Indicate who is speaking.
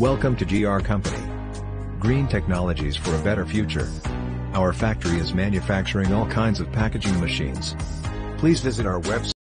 Speaker 1: Welcome to GR Company. Green technologies for a better future. Our factory is manufacturing all kinds of packaging machines. Please visit our website.